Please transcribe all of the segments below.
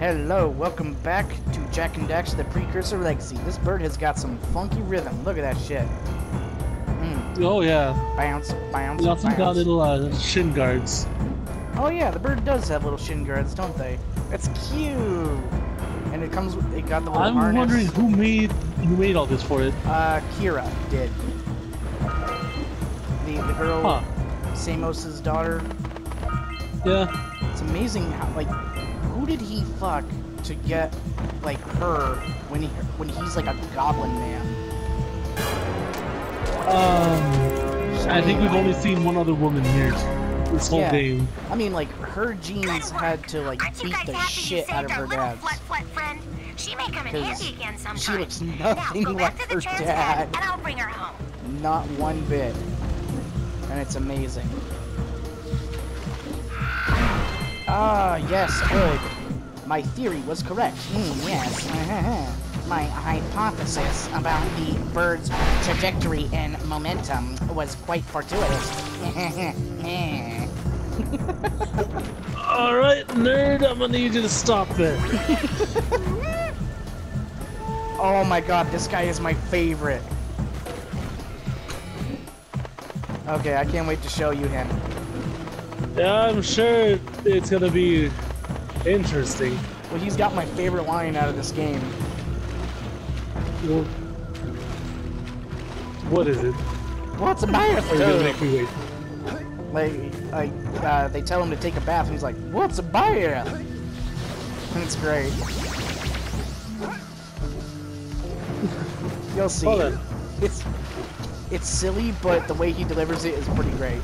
Hello, welcome back to Jak and Dax, the Precursor Legacy. This bird has got some funky rhythm. Look at that shit. Mm, Oh yeah. bounce, bounce, We also got little uh, shin guards. Oh yeah, the bird does have little shin guards, don't they? That's cute. And it comes with, it got the little I'm harness. wondering who made who made all this for it. Uh, Keira did. The the girl, Huh. Samos's daughter. Yeah. It's amazing how like did he fuck to get like her when he when he's like a goblin man? Um. I think we've only seen one other woman here this whole Yeah. game. I mean like her genes had to like Aren't beat the shit out of her our little dad's. flut flut friend? She may come in 'Cause handy again sometime. she looks now, nothing go back like to the her chair's dad. and I'll bring her home. Not one bit. And it's amazing. Ah, yes, good. My theory was correct. Mm, yes. My hypothesis about the bird's trajectory and momentum was quite fortuitous. All right, nerd. I'm gonna need you to stop there. oh my god, this guy is my favorite. Okay, I can't wait to show you him. Yeah, I'm sure it's gonna be interesting. Well, he's got my favorite line out of this game. Well, What is it? What's a Are you make me wait? Like, like uh, they tell him to take a bath, and he's like, "What's a bath?" And it's great. You'll see. It's it's silly, but the way he delivers it is pretty great.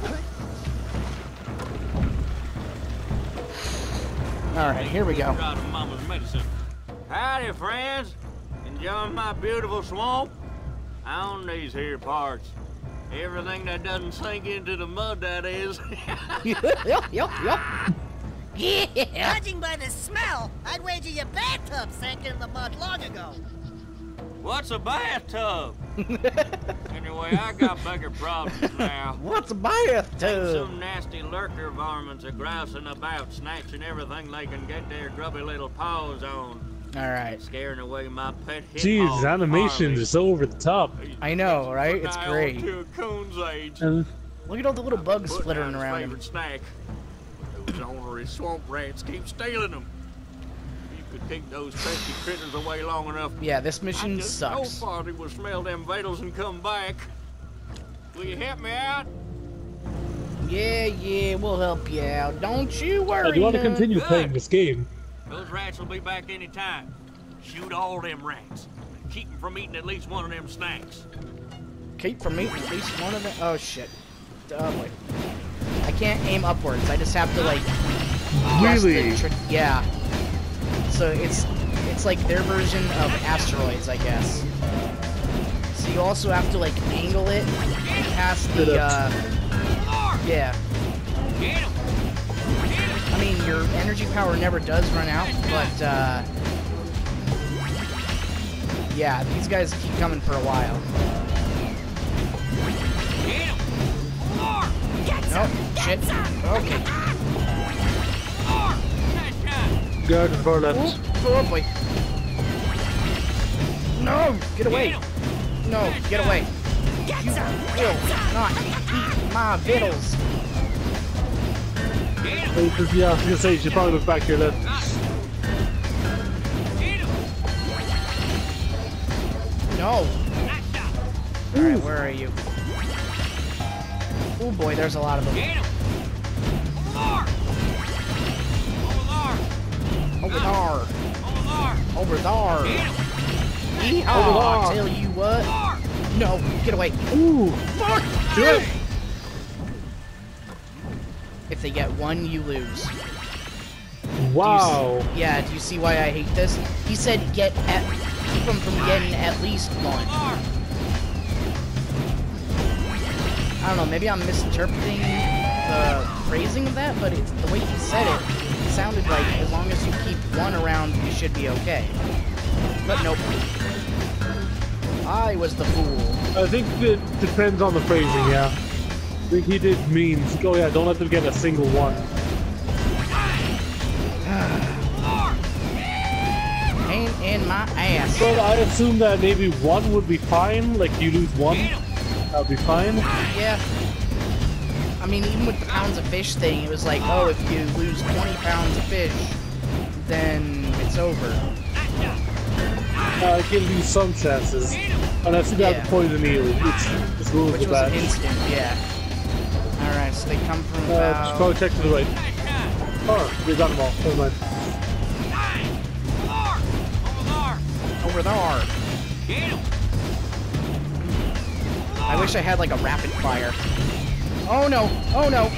All right, here we go. Out of. Howdy, friends. Enjoying my beautiful swamp? On these here parts. Everything that doesn't sink into the mud, that is. yup, yup, yup. Yeah. Judging by the smell, I'd wager your bathtub sank in the mud long ago. What's a bathtub? anyway, I got bigger problems now. What's a Think bathtub? some nasty lurker varmints are grousing about, snatching everything they can get their grubby little paws on, All right. scaring away my pet hip Jeez, hog, animations Harley. are so over the top. I know, right? It's great. To a coon's age. And Look at all the little bugs flittering around him. favorite snack. Those ornery swamp rats keep stealing them. If you could take those pesky critters away long enough, Yeah, this I mission just sucks. know Farthy will smell them vitals and come back. Will you help me out? Yeah, yeah, we'll help you out. Don't you worry. I do want to continue Good. playing this game. Those rats will be back any time. Shoot all them rats. Keep them from eating at least one of them snacks. Keep from eating at least one of them. Oh shit. Oh boy. I can't aim upwards. I just have to like. Really? yeah. So it's it's like their version of asteroids, I guess. So you also have to like angle it past the. uh... Yeah. Get 'em! Get 'em! I mean, your energy power never does run out, but uh, yeah, these guys keep coming for a while. Get 'em! More! Nope, shit. Okay. Shot! Guard and far left. Oop, oh boy. No, get away. No, get away. You will not eat my vittles. Get 'em! Oh, 'cause, yeah, I was gonna say you should probably look back here left. No. Alright, where are you? Oh boy, there's a lot of them. Over there! Over there. Over there! Over there. Get 'em! Yeehaw, Over I there. tell you what. No, get away. Ooh, Fuck! good. If they get one, you lose. Wow. Yeah, do you see why I hate this? He said get at keep them from getting at least one. I don't know, maybe I'm misinterpreting the phrasing of that, but it's the way he said it, it sounded like as long as you keep one around, you should be okay. But nope. I was the fool. I think it depends on the phrasing, yeah. I think he did mean, oh yeah, don't let them get a single one. Pain in my ass. But I assume that maybe one would be fine. Like you lose one, that would be fine. Yeah. I mean, even with the pounds of fish thing, it was like, oh, if you lose 20 pounds of fish, then it's over. Uh, it gives you some chances. And I think Yeah. that's poison eel. It's just rules Which the was instant, yeah. Alright, so they come from Uh, just about... probably check to the right. Oh, we got them all. Never mind. over there. I wish I had like a rapid fire. Oh no! Oh no!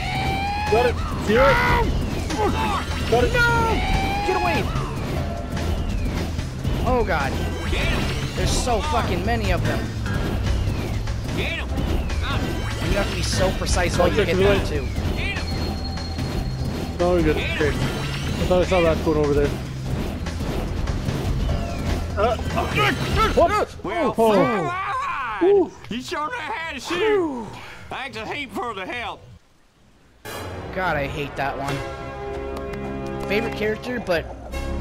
Got it. Hear it. Got it. No! Get away! Oh god. There's so fucking many of them. You have to be so precise while you Okay, hit them right. too. No, we're good. Okay. I thought I saw that one over there. Uh, what? Well, Oh. fine. Woo. You sure know how to shoot. Thanks a heap for the help. God, I hate that one. Favorite character, but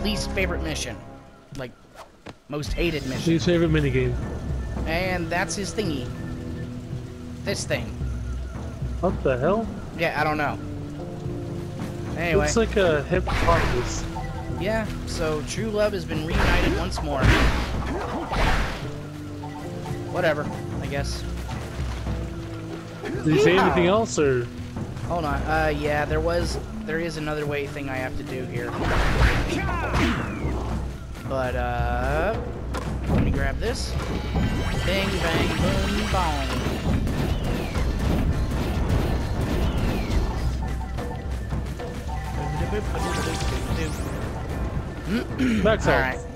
least favorite mission. Like, most hated mission. Least favorite minigame. And that's his thingy. This thing. What the hell? Yeah, I don't know. Anyway, Looks like a hip hippopotamus. yeah, so True Love has been reunited once more. Whatever, I guess. Did you say anything else, or? Hold on, uh, yeah, there was, there is another way thing I have to do here. But, uh, let me grab this. Bang, bang, boom, bong. Max All out. right.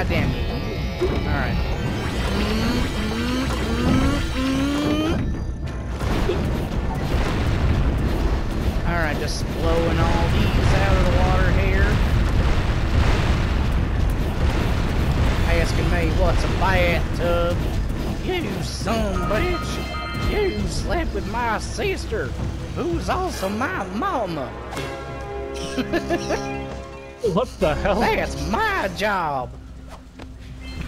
God damn you. All right. All right, just blowing all these out of the water here. Asking me what's a bathtub? You son bitch! You slept with my sister, who's also my mama. What the hell? That's my job.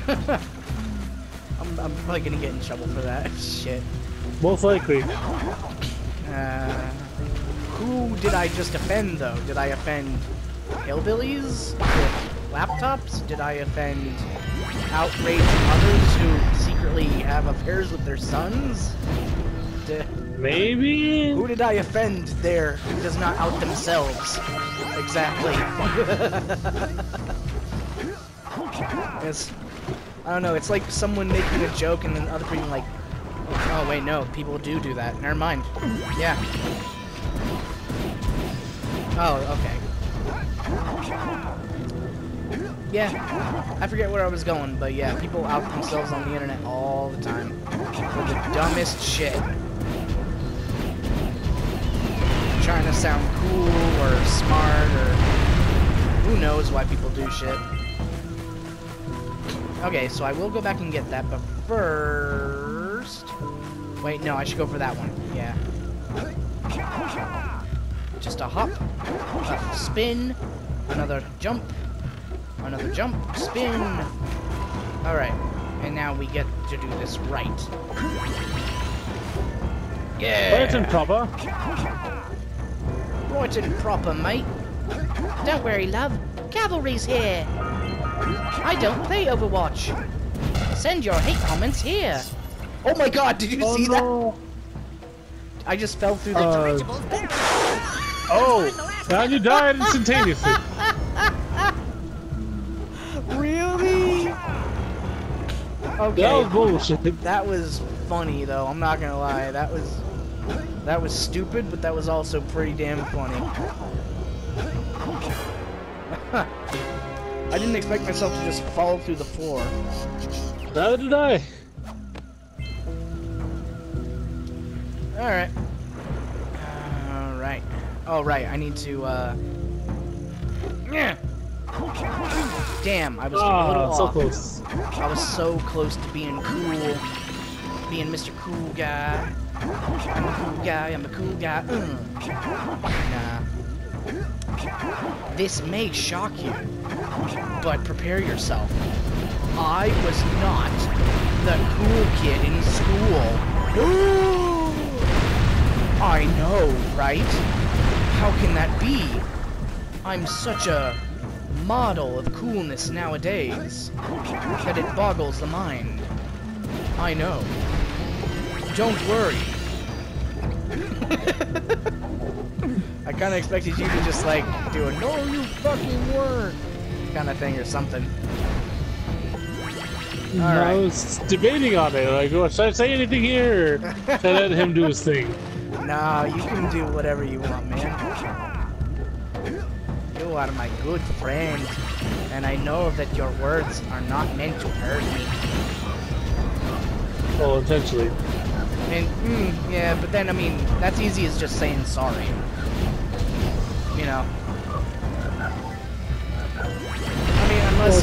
I'm, I'm probably gonna get in trouble for that shit. Most likely. Uh, who did I just offend though? Did I offend hillbillies with laptops? Did I offend outraged mothers who secretly have affairs with their sons? Did, Maybe? who did I offend there who does not out themselves? Exactly. it's, I don't know, it's like someone making a joke and then other people like, oh wait, no, people do do that. Never mind. Yeah. Oh, okay. Yeah, I forget where I was going, but yeah, people out themselves on the internet all the time for the dumbest shit. Trying to sound cool or smart or who knows why people do shit. Okay, so I will go back and get that, but first... Wait, no, I should go for that one. Yeah. Just a hop, a spin, another jump, another jump, spin. Alright, and now we get to do this right. Right and proper. Right and proper, mate. Don't worry, love. Cavalry's here. I don't play Overwatch. Send your hate comments here. Oh my god, did you Oh see that? I just fell through the Uh, oh, now you died instantaneously. Really? Okay. That was bullshit. That was funny though, I'm not gonna lie. That was that was stupid, but that was also pretty damn funny. I didn't expect myself to just fall through the floor. Neither did I. Alright. Alright. Oh right, I need to uh Yeah. Damn, I was a little Ah, so off. close. I was so close to being cool. being Mr. Cool Guy. I'm a cool guy, I'm a cool guy. Nah. This may shock you, but prepare yourself. I was not the cool kid in school. I know, right? How can that be? I'm such a model of coolness nowadays that it boggles the mind. I know. Don't worry. I kind of expected you to just like do a no you fucking word kind of thing or something. I was debating on it. Like, oh, should I say anything here? Or should I let him do his thing? Nah, you can do whatever you want, man. You are my good friend, and I know that your words are not meant to hurt me. Well, intentionally. And, mm, yeah, but then, I mean, that's easy as just saying sorry. You know.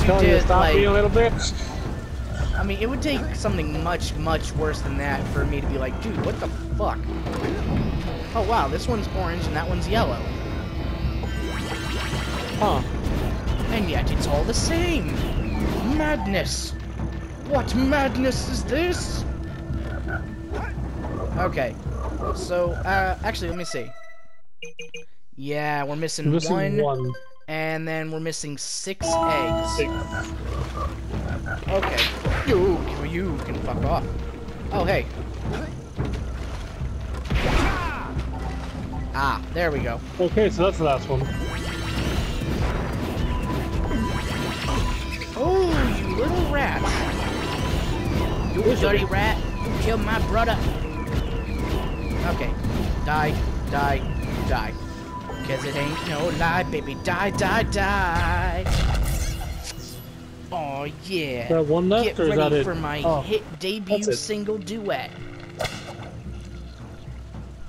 Unless Well, you to stop being a like, little bitch. I mean, it would take something much, much worse than that for me to be like, dude, what the fuck? Oh, wow, this one's orange and that one's yellow. Huh. And yet it's all the same. Madness. What madness is this? Okay. So, uh, actually, let me see. Yeah, we're missing, We're missing one, one. And then we're missing six eggs. Six. Okay. You, you can fuck off. Oh, hey. Ah, there we go. Okay, so that's the last one. Oh, you little rat. You dirty rat. You killed my brother. Okay. Die, die, die. Cause it ain't no lie, baby. Die, die, die. Oh, yeah. Is that one left, Get or is ready that it? for my Oh, hit debut that's it. single duet.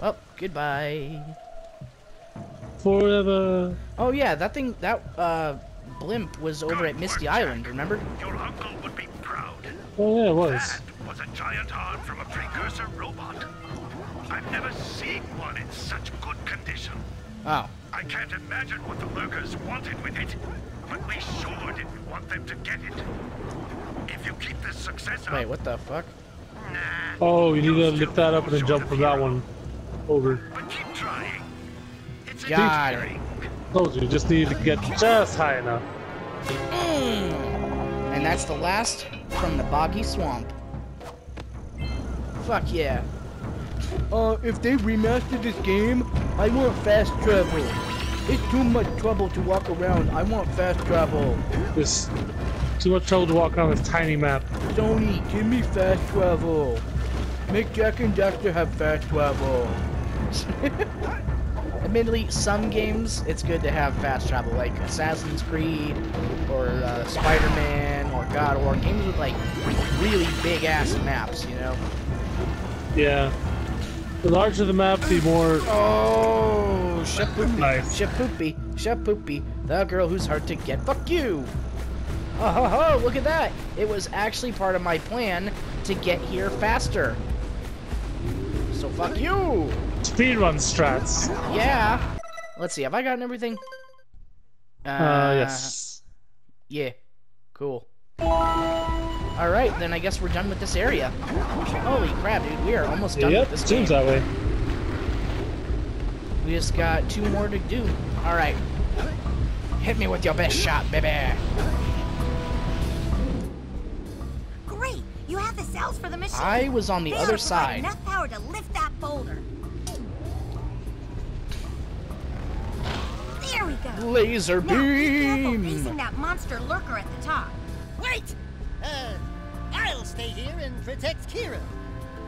Well, goodbye. Forever. Oh yeah, that thing, that uh, blimp was over at Misty Island. Remember? Your uncle would be proud. Oh yeah, it was. That was a giant arm from a precursor robot. I've never seen one in such good condition. Oh, I can't imagine what the lurkers wanted with it, but we sure didn't want them to get it. If you keep this success up, wait, what the fuck? nah, Oh, you need to lift that up and then jump short from that one over. But keep trying. It's Got it. Told you, just need to get just high enough. Mm. And that's the last from the boggy swamp. Fuck yeah. Uh, if they remastered this game, I want fast travel. It's too much trouble to walk around. I want fast travel. Just too much trouble to walk around this tiny map. Sony, give me fast travel. Make Jak and Daxter have fast travel. Admittedly, some games it's good to have fast travel, like Assassin's Creed, or uh, Spider-Man, or God of War. Games with like really big ass maps, you know. Yeah. The larger the map, the more Oh, Shapoopy, Nice. Shapoopy, Shapoopy, the girl who's hard to get. Fuck you! Oh ho ho! Look at that! It was actually part of my plan to get here faster. So fuck you! speedrun strats. Yeah. Let's see. Have I gotten everything? Uh, yes. Yeah. Cool. All right, then I guess we're done with this area. Holy crap, dude! We are almost done Yep, with this seems game. that way. We just got two more to do. All right. Hit me with your best shot, baby. Great! You have the cells for the machine. I was on the They other ought to side. Enough power to lift that boulder. There we go. Laser Now, be careful beam. facing that monster lurker at the top. Here protect Keira.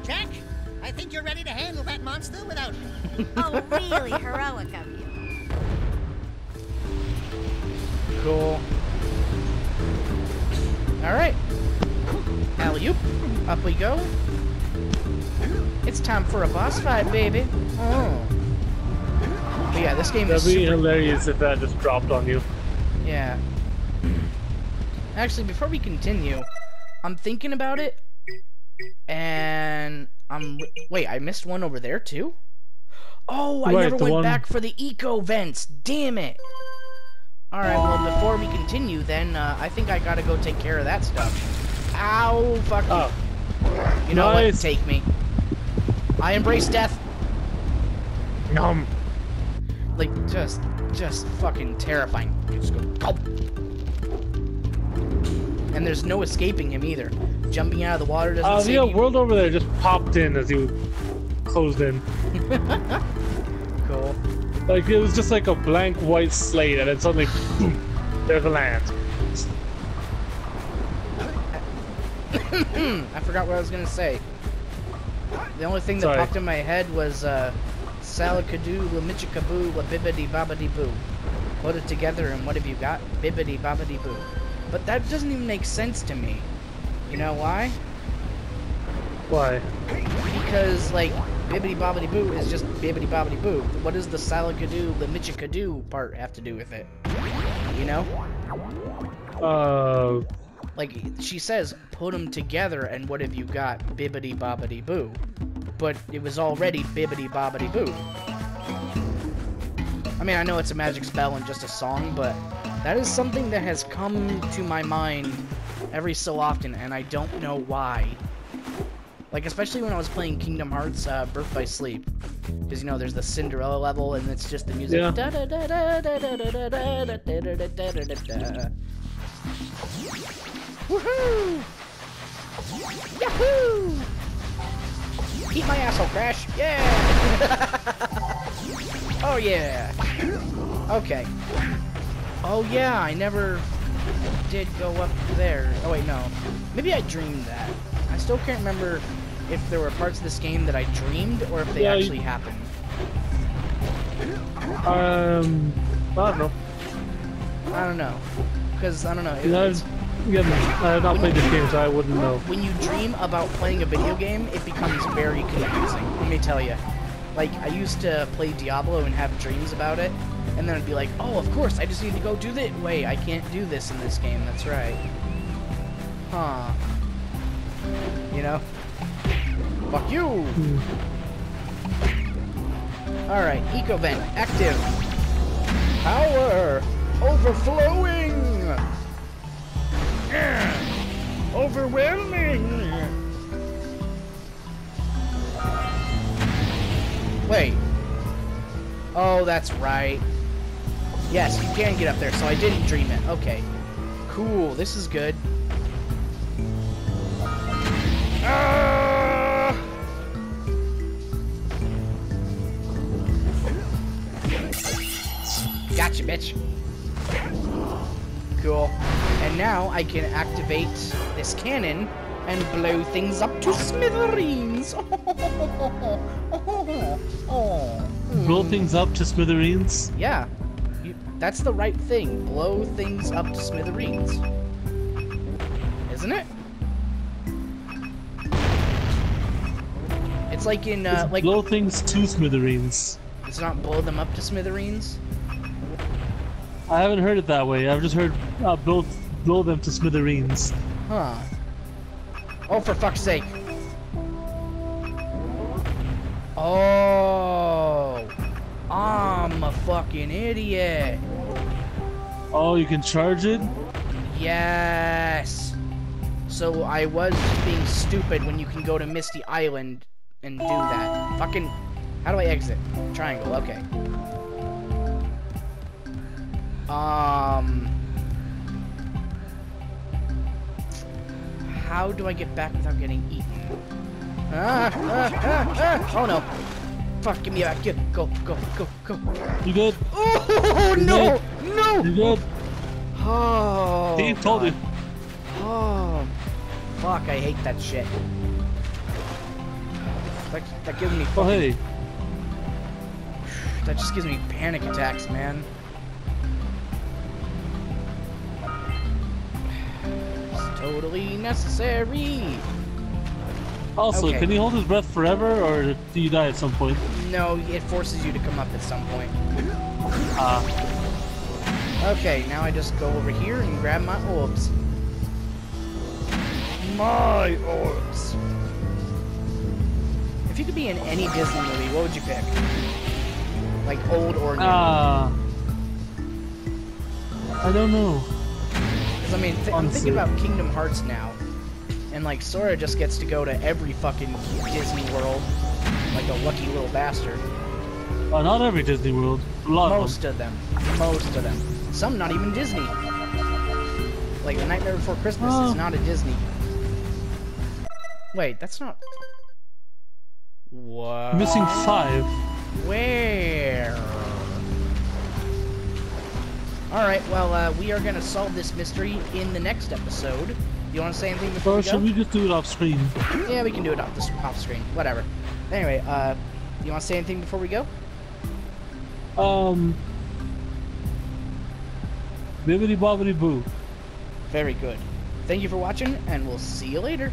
Jak, I think you're ready to handle that monster without me. Oh, really heroic of you. Cool. All right. Alley oop. Up we go. It's time for a boss fight, baby. Oh. But yeah, this game is That'd be super hilarious if that just dropped on you. Yeah. Actually, before we continue, I'm thinking about it, and then I'm wait, I missed one over there too. Oh, I Right, never went one- back for the eco vents. Damn it. All right, well before we continue, then uh, I think I gotta go take care of that stuff. Ow, fuck you. Oh, You know what? Nice. Take me. I embrace death. Nom. Like, just, just fucking terrifying. Just go, gulp. And there's no escaping him either. Jumping out of the water doesn't Uh, save the you. world over there just popped in as you closed in. Cool. Like it was just like a blank white slate, and then suddenly, boom, there's the land. I forgot what I was gonna say. The only thing that Sorry. popped in my head was, uh, Salakadoo, Lamichikaboo, Bibbidi Bobbidi Boo. Put it together and what have you got? Bibbidi Bobbidi Boo. But that doesn't even make sense to me. You know why? Why? Because, like, Bibbidi Bobbidi Boo is just Bibbidi Bobbidi Boo. What does the Salakadoo, Lamichikadoo part have to do with it? You know? Uh, Like, she says, put them together, and what have you got? Bibbidi bobbidi boo. But it was already bibbidi bobbidi boo. I mean, I know it's a magic spell and just a song, but that is something that has come to my mind every so often, and I don't know why. Like, especially when I was playing Kingdom Hearts uh, Birth by Sleep. Because, you know, there's the Cinderella level, and it's just the music. Yeah. Woohoo! Yahoo! Eat my asshole, Crash! Yeah! oh yeah! Okay. Oh yeah, I never did go up there. Oh wait, no. Maybe I dreamed that. I still can't remember if there were parts of this game that I dreamed or if they Yeah, you- actually happened. um, I don't know. I don't know. Because, I don't know. it- Yeah, it's- I've, yeah, I have not played this game, so I wouldn't know. when you dream about playing a video game, it becomes very confusing. Let me tell you. Like, I used to play Diablo and have dreams about it, and then I'd be like, oh, of course, I just need to go do this. Wait, I can't do this in this game, that's right. Huh. You know? Fuck you! Alright, Eco Vent, active. Power! Overflowing! Overwhelming! Wait. Oh, that's right. Yes, you can get up there, so I didn't dream it. Okay. Cool, this is good. Ah! Gotcha, bitch. Cool. And now I can activate this cannon and blow things up to smithereens. Blow things up to smithereens. Yeah, you, that's the right thing. Blow things up to smithereens. Isn't it? It's like in, uh, like, blow things to smithereens. it's not blow them up to smithereens? I haven't heard it that way. I've just heard uh, blow blow them to smithereens. Huh. Oh, for fuck's sake. I'm a fucking idiot. Oh, you can charge it. Yes. So I was being stupid when you can go to Misty Island and do that. Fucking. How do I exit? Triangle. Okay. Um. How do I get back without getting eaten? Ah, ah, ah, ah. Oh no. Fuck, give me back. Get, go, go, go, go. You good? Oh, no! No! You good? Oh. Steve told you. Oh, fuck! I hate that shit. That, that gives me Oh hey, that just gives me panic attacks, man. It's totally necessary. Also, Okay. can he hold his breath forever, or do you die at some point? No, it forces you to come up at some point. Ah, Okay, now I just go over here and grab my orbs. My orbs. If you could be in any Disney movie, what would you pick? Like old or new? Ah. I don't know. 'Cause, I mean, th- I'm thinking about Kingdom Hearts now, and like Sora just gets to go to every fucking Disney World, like a lucky little bastard. Uh, not every Disney World. A lot of Most of them, most of them. Some not even Disney. Like The Nightmare Before Christmas Oh. is not a Disney. Wait, that's not. What? Missing five. Where? Alright, well, uh, we are gonna solve this mystery in the next episode. You wanna say anything before Or we go? should we just do it off screen? Yeah, we can do it off, the, off screen. Whatever. Anyway, uh, you wanna say anything before we go? Um. Bibbidi bobbidi boo. Very good. Thank you for watching, and we'll see you later.